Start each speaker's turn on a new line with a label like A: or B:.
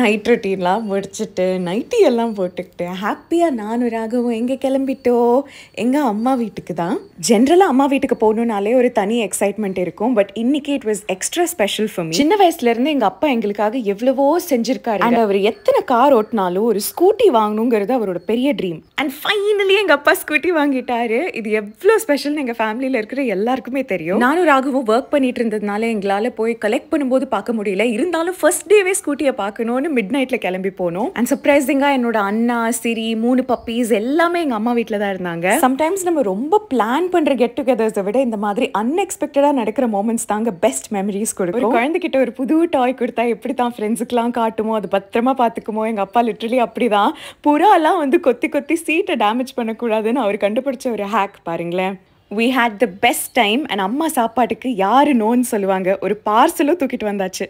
A: Night ரொட்டீன்லாம் முடிச்சுட்டு nightie எல்லாம் போட்டுக்கிட்டு ஹாப்பியாக நானும் ராகவும் எங்கே கிளம்பிட்டோம் எங்கள் அம்மா வீட்டுக்கு தான். ஜென்ரலாக அம்மா வீட்டுக்கு போகணுன்னாலே ஒரு தனி எக்ஸைட்மெண்ட் இருக்கும். பட் இன்னைக்கு it was extra special for me சின்ன வயசுலேருந்து எங்கள் அப்பா எங்களுக்காக எவ்வளவோ செஞ்சிருக்காரு. அண்ட் அவர் எத்தனை கார் ஓட்டினாலும் ஒரு ஸ்கூட்டி வாங்கணுங்கிறது அவரோட பெரிய ட்ரீம் அண்ட் ஃபைனலி எங்கள் அப்பா ஸ்கூட்டி வாங்கிட்டாரு. இது எவ்வளோ ஸ்பெஷல்னு எங்கள் ஃபேமிலியில் இருக்கிற எல்லாருக்குமே தெரியும். நானும் ராகவும் ஒர்க் பண்ணிட்டு இருந்ததுனால எங்களால் போய் கலெக்ட் பண்ணும்போது பார்க்க முடியல. இருந்தாலும் ஃபர்ஸ்ட் டேவே ஸ்கூட்டியை பார்க்கணும்னு மிட் நைட்டில் கிளம்பி போனோம். அண்ட் சர்ப்ரைசிங்காக என்னோட அண்ணா சிரி மூணு பப்பீஸ் எல்லாமே எங்கள் அம்மா வீட்டில் தான் இருந்தாங்க. சம்டைம்ஸ் நம்ம ரொம்ப பிளான் பண்ணுற கெட் டுகெதர்ஸை விட இந்த மாதிரி அன்எக்ஸ்பெக்டடாக நடக்கிற மூமெண்ட்ஸ் தாங்க பெஸ்ட் மெமரிஸ் கொடுக்கும். ஒரு குழந்தைகிட்ட ஒரு புது டாய் கொடுத்தா எப்படி தான் ஃப்ரெண்ட்ஸுக்கெலாம் காட்டுமோ அது பத்திரமா பார்த்துக்குமோ எங்கள் அப்பா லிட்ரலி அப்படி தான் புறாலாம் வந்து கொத்தி கொத்தி சீட்டை டேமேஜ் பண்ணக்கூடாதுன்னு அவர் கண்டுபிடிச்ச ஒரு ஹேக் பாருங்களேன். We had the best time and அம்மா சாப்பாட்டுக்கு யாரு நோன்னு சொல்லுவாங்க. ஒரு பார்சலும் தூக்கிட்டு வந்தாச்சு.